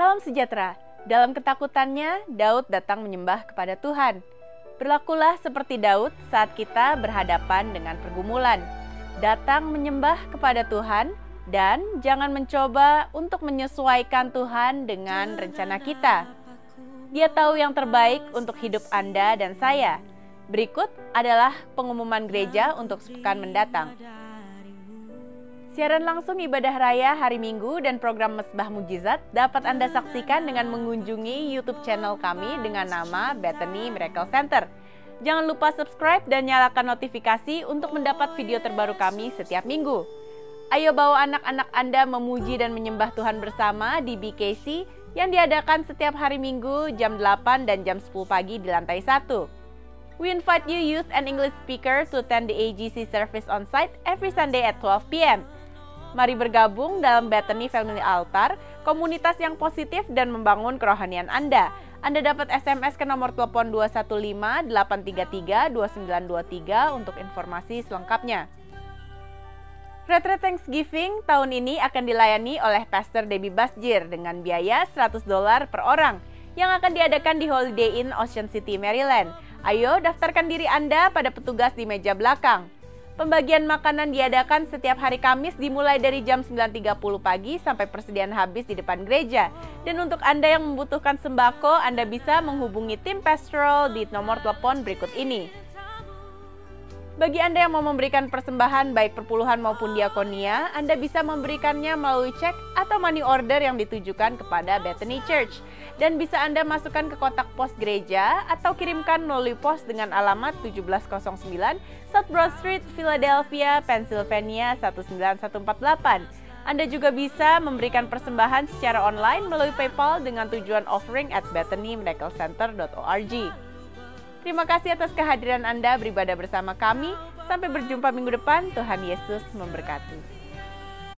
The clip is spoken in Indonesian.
Salam sejahtera. Dalam ketakutannya, Daud datang menyembah kepada Tuhan. Berlakulah seperti Daud saat kita berhadapan dengan pergumulan. Datang menyembah kepada Tuhan dan jangan mencoba untuk menyesuaikan Tuhan dengan rencana kita. Dia tahu yang terbaik untuk hidup Anda dan saya. Berikut adalah pengumuman gereja untuk sepekan mendatang. Siaran langsung ibadah raya hari Minggu dan program Mesbah Mujizat dapat Anda saksikan dengan mengunjungi YouTube channel kami dengan nama Bethany Miracle Center. Jangan lupa subscribe dan nyalakan notifikasi untuk mendapat video terbaru kami setiap minggu. Ayo bawa anak-anak Anda memuji dan menyembah Tuhan bersama di BKC yang diadakan setiap hari Minggu jam 8 dan jam 10 pagi di lantai 1. We invite you youth and English speaker to attend the AGC service on site every Sunday at 12 p.m. Mari bergabung dalam Bethany Family Altar, komunitas yang positif dan membangun kerohanian Anda. Anda dapat SMS ke nomor telepon 215-833-2923 untuk informasi selengkapnya. Retreat Thanksgiving tahun ini akan dilayani oleh Pastor Debbie Basjir dengan biaya 100 dolar per orang yang akan diadakan di Holiday Inn Ocean City, Maryland. Ayo daftarkan diri Anda pada petugas di meja belakang. Pembagian makanan diadakan setiap hari Kamis dimulai dari jam 9.30 pagi sampai persediaan habis di depan gereja. Dan untuk Anda yang membutuhkan sembako, Anda bisa menghubungi tim pastoral di nomor telepon berikut ini. Bagi Anda yang mau memberikan persembahan baik perpuluhan maupun diakonia, Anda bisa memberikannya melalui cek atau money order yang ditujukan kepada Bethany Church dan bisa Anda masukkan ke kotak pos gereja atau kirimkan melalui pos dengan alamat 1709 South Broad Street, Philadelphia, Pennsylvania 19148. Anda juga bisa memberikan persembahan secara online melalui PayPal dengan tujuan offering at bethanymedicalcenter.org. Terima kasih atas kehadiran Anda beribadah bersama kami. Sampai berjumpa minggu depan. Tuhan Yesus memberkati.